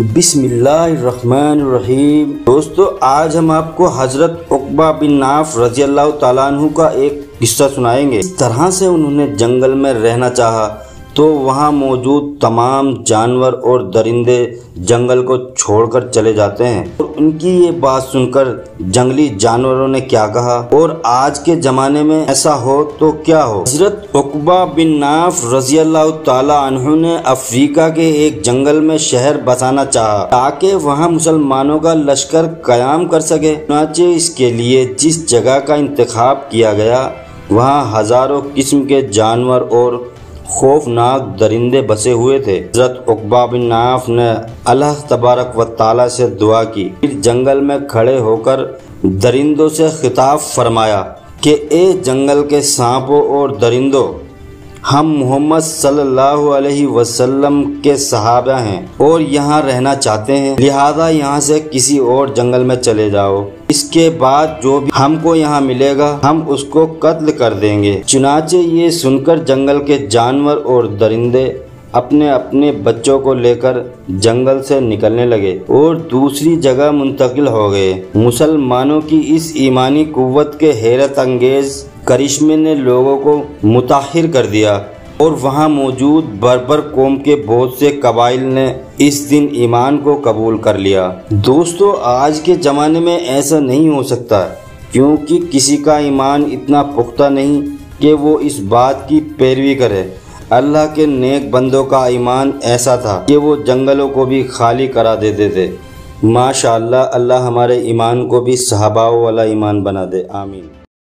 बिस्मिल्लाहिर्रहमानिर्रहीम। दोस्तों, आज हम आपको हज़रत उकबा बिन नाफ रज़ी अल्लाह तु का एक किस्सा सुनाएँगे। इस तरह से उन्होंने जंगल में रहना चाहा। तो वहाँ मौजूद तमाम जानवर और दरिंदे जंगल को छोड़कर चले जाते हैं। और उनकी ये बात सुनकर जंगली जानवरों ने क्या कहा? और आज के जमाने में ऐसा हो तो क्या हो? हज़रत उकबा बिन नाफ रज़ी अल्लाह तु ने अफ्रीका के एक जंगल में शहर बसाना चाहा, ताकि वहाँ मुसलमानों का लश्कर कयाम कर सके। नाचे इसके लिए जिस जगह का इंतखब किया गया, वहाँ हज़ारों किस्म के जानवर और खौफनाक दरिंदे बसे हुए थे। हज़रत उकबा बिन नाफ ने अल्लाह तबारक व ताला से दुआ की। फिर जंगल में खड़े होकर दरिंदों से खिताब फरमाया कि, ए जंगल के सांपों और दरिंदों हम मोहम्मद सल्लल्लाहु अलैहि वसल्लम के सहाबा हैं और यहाँ रहना चाहते हैं। लिहाजा यहाँ से किसी और जंगल में चले जाओ। इसके बाद जो भी हमको यहाँ मिलेगा, हम उसको कत्ल कर देंगे। चुनाचे ये सुनकर जंगल के जानवर और दरिंदे अपने अपने बच्चों को लेकर जंगल से निकलने लगे और दूसरी जगह मुंतकिल हो गए। मुसलमानों की इस ईमानी कुत के हैरत अंगेज करिश्मे ने लोगों को मुताहिर कर दिया और वहाँ मौजूद बर्बर कौम के बहुत से कबाइल ने इस दिन ईमान को कबूल कर लिया। दोस्तों, आज के ज़माने में ऐसा नहीं हो सकता, क्योंकि किसी का ईमान इतना पुख्ता नहीं कि वो इस बात की पैरवी करे। अल्लाह के नेक बंदों का ईमान ऐसा था कि वो जंगलों को भी खाली करा देते। थे माशा अल्लाह हमारे ईमान को भी सहाबाओं वाला ईमान बना दे। आमीन।